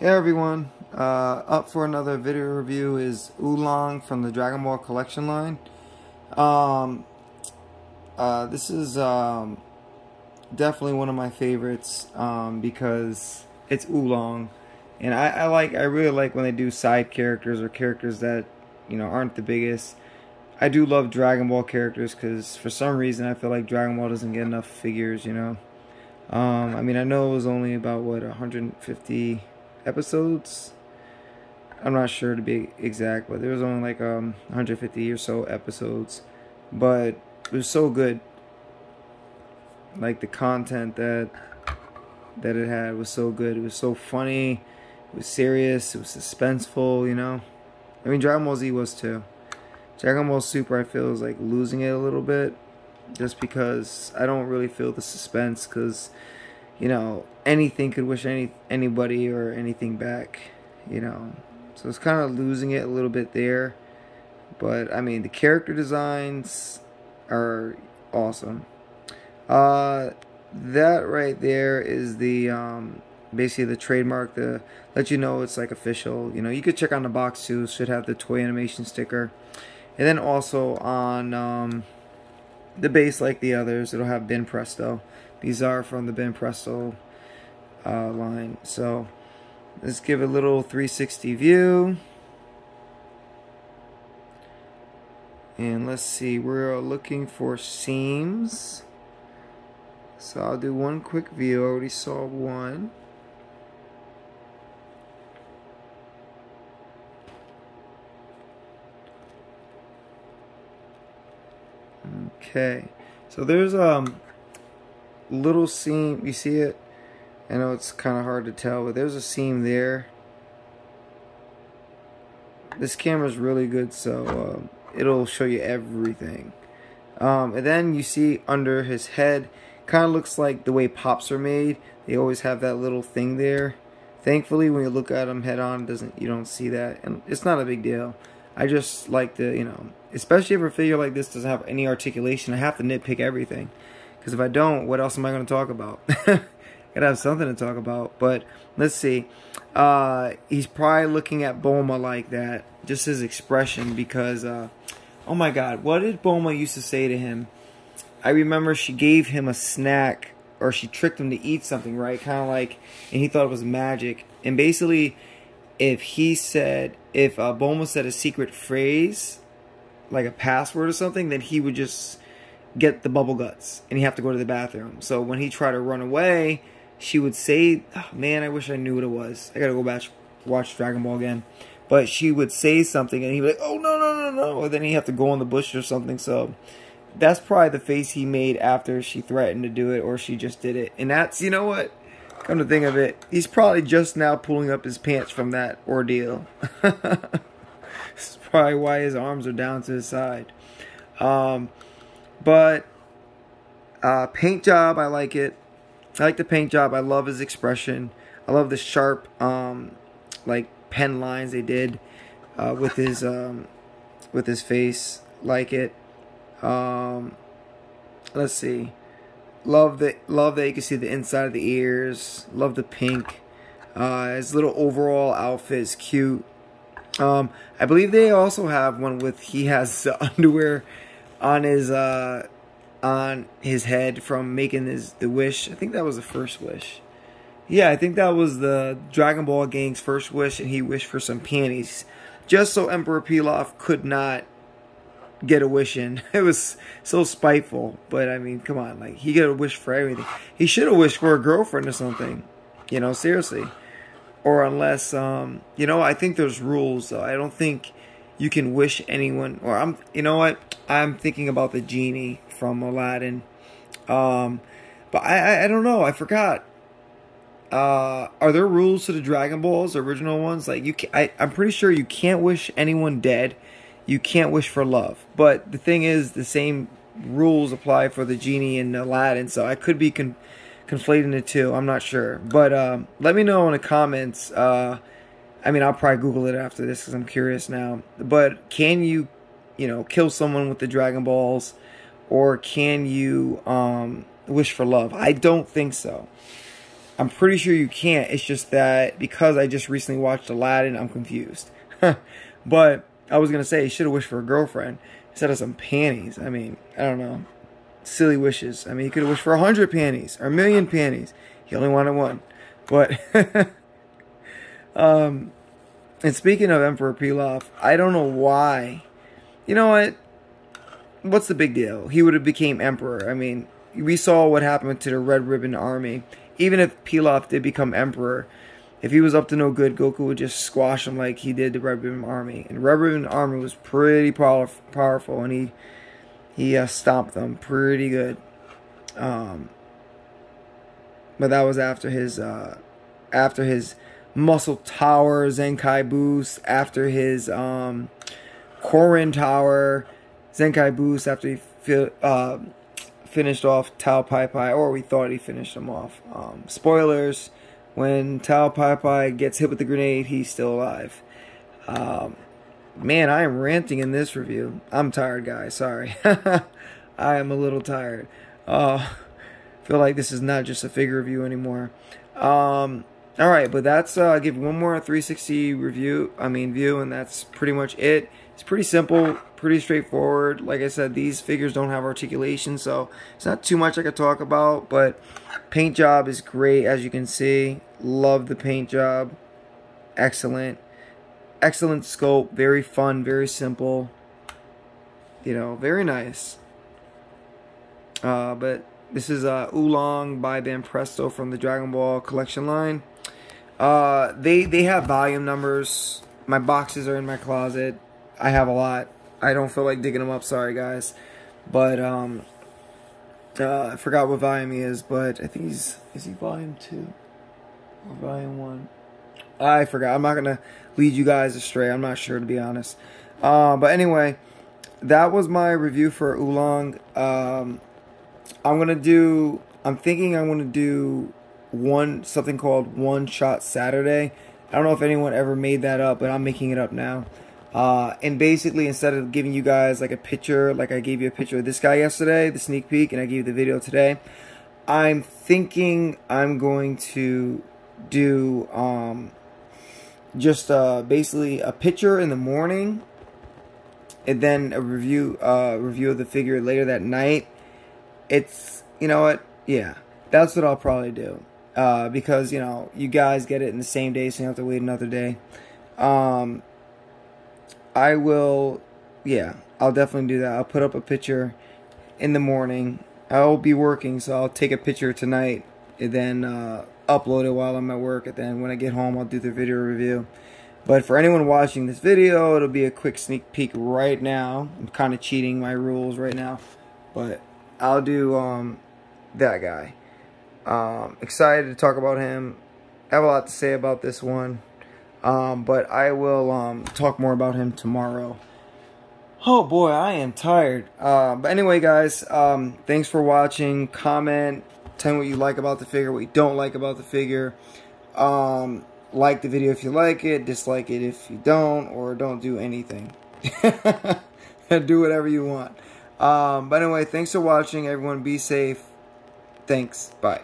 Hey everyone, uh, up for another video review is Oolong from the Dragon Ball Collection line. Um, uh, this is um, definitely one of my favorites um, because it's Oolong, and I, I, like I really like when they do side characters or characters that you know aren't the biggest. I do love Dragon Ball characters because for some reason I feel like Dragon Ball doesn't get enough figures, you know. Um, I mean, I know it was only about what 150 episodes. I'm not sure to be exact, but there was only like um 150 or so episodes, but it was so good. Like the content that that it had was so good. It was so funny. It was serious. It was suspenseful. You know, I mean Dragon Ball Z was too. Dragon Ball Super I feel is like losing it a little bit, just because I don't really feel the suspense because you know, anything could wish any anybody or anything back, you know. So it's kind of losing it a little bit there. But I mean, the character designs are awesome. Uh, that right there is the um, basically the trademark to let you know it's like official. You know, you could check on the box too. Should have the toy animation sticker, and then also on um, the base like the others, it'll have Banpresto. These are from the Banpresto uh, line. So let's give a little 360 view. And let's see, we're looking for seams. So I'll do one quick view. I already saw one. Okay. So there's um little seam. You see it? I know it's kind of hard to tell, but there's a seam there. This camera's really good, so uh, it'll show you everything. Um, and then you see under his head, kind of looks like the way pops are made. They always have that little thing there. Thankfully, when you look at them head on, doesn't you don't see that, and it's not a big deal. I just like to, you know, especially if a figure like this doesn't have any articulation, I have to nitpick everything. Because if I don't, what else am I going to talk about? Gotta have something to talk about. But let's see. Uh, he's probably looking at Bulma like that. Just his expression. Because, uh, oh my god, what did Bulma used to say to him? I remember she gave him a snack. Or she tricked him to eat something, right? Kind of like, and he thought it was magic. And basically, if he said, if uh, Bulma said a secret phrase, like a password or something, then he would just get the bubble guts and he have to go to the bathroom. So when he tried to run away, she would say, oh, "Man, I wish I knew what it was. I gotta go back watch Dragon Ball again." But she would say something and he'd be like, "Oh no no no no!" And then he'd have to go in the bush or something. So that's probably the face he made after she threatened to do it or she just did it. And that's you know what. Come to think of it, he's probably just now pulling up his pants from that ordeal. this is probably why his arms are down to his side. Um, but uh, paint job, I like it. I like the paint job. I love his expression. I love the sharp, um, like pen lines they did uh, with his um, with his face. Like it. Um, let's see. Love the love that you can see the inside of the ears. Love the pink. Uh, his little overall outfit is cute. Um, I believe they also have one with he has underwear on his uh, on his head from making his the wish. I think that was the first wish. Yeah, I think that was the Dragon Ball gang's first wish, and he wished for some panties, just so Emperor Pilaf could not get a wish in. It was so spiteful, but I mean, come on, like he got a wish for everything. He should have wished for a girlfriend or something, you know, seriously. Or unless, um, you know, I think there's rules though. I don't think you can wish anyone or I'm you know what I'm thinking about the genie from Aladdin. Um but I I, I don't know. I forgot. Uh are there rules to the Dragon Balls original ones? Like you I I'm pretty sure you can't wish anyone dead. You can't wish for love. But the thing is the same rules apply for the genie and Aladdin so I could be con conflating the two. I'm not sure. But um let me know in the comments uh I mean, I'll probably Google it after this because I'm curious now. But can you, you know, kill someone with the Dragon Balls, or can you um, wish for love? I don't think so. I'm pretty sure you can't. It's just that because I just recently watched Aladdin, I'm confused. but I was gonna say he should have wished for a girlfriend instead of some panties. I mean, I don't know. Silly wishes. I mean, he could have wished for a hundred panties or a million panties. He only wanted one. But um and speaking of Emperor Pilaf, I don't know why. You know what? What's the big deal? He would have became emperor. I mean, we saw what happened to the Red Ribbon Army. Even if Pilaf did become emperor, if he was up to no good, Goku would just squash him like he did the Red Ribbon Army. And Red Ribbon Army was pretty power powerful, and he he uh, stomped them pretty good. Um, but that was after his uh, after his muscle tower Zenkai boost, after his um, Korin tower Zenkai boost, after he fi uh, finished off Tao Pai Pai, or we thought he finished him off. Um, spoilers: when Tao Pai Pai gets hit with the grenade, he's still alive. Um, man, I am ranting in this review. I'm tired, guys. Sorry. I am a little tired. Uh, feel like this is not just a figure review anymore. Um, all right, but that's uh, give one more 360 review. I mean view, and that's pretty much it. It's pretty simple, pretty straightforward. Like I said, these figures don't have articulation, so it's not too much I could talk about. But paint job is great, as you can see. Love the paint job. Excellent, excellent scope. Very fun, very simple. You know, very nice. Uh, but this is uh, Oolong by Banpresto from the Dragon Ball collection line. Uh, they they have volume numbers. My boxes are in my closet. I have a lot. I don't feel like digging them up. Sorry, guys. But um, uh, I forgot what volume he is. But I think he's is he volume two or volume one. I forgot. I'm not gonna lead you guys astray. I'm not sure to be honest. Uh, but anyway, that was my review for Oolong. Um, I'm gonna do. I'm thinking I'm gonna do one something called One Shot Saturday. I don't know if anyone ever made that up, but I'm making it up now. Uh, and basically, instead of giving you guys like a picture, like I gave you a picture of this guy yesterday, the sneak peek, and I gave you the video today, I'm thinking I'm going to do um, just uh, basically a picture in the morning, and then a review uh, review of the figure later that night. It's you know what, yeah, that's what I'll probably do uh, because you know you guys get it in the same day, so you have to wait another day. Um, I will, yeah, I'll definitely do that. I'll put up a picture in the morning. I'll be working, so I'll take a picture tonight and then uh, upload it while I'm at work. And then when I get home, I'll do the video review. But for anyone watching this video, it'll be a quick sneak peek right now. I'm kind of cheating my rules right now, but I'll do um, that guy. Um, excited to talk about him. I have a lot to say about this one. Um, but I will um, talk more about him tomorrow. Oh boy, I am tired. Uh, but anyway, guys, um, thanks for watching. Comment, tell me what you like about the figure, what you don't like about the figure. Um, like the video if you like it, dislike it if you don't, or don't do anything. do whatever you want. Um, but anyway, thanks for watching, everyone. Be safe. Thanks. Bye.